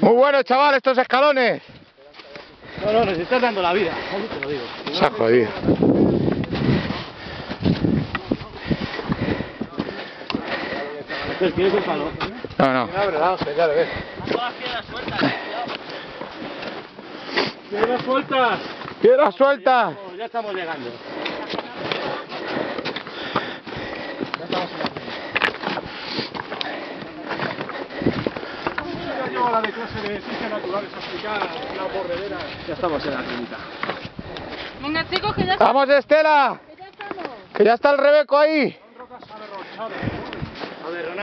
Muy bueno, chaval, estos escalones. No, no, nos estás dando la vida, te lo digo. Se ha jodido. Entonces, ¿quieres un palo? No, no. ¡Piedras sueltas! ¡Piedra suelta! Oh, ya estamos llegando. Llevo la de clase de ciencias naturales a explicar la borredera. Ya estamos en la clínica. Venga chicos, que ya, ¡Vamos, Estela! que ya estamos. Que ya está el Rebeco ahí. Son rocas averronchadas. A ver, Ronaldo.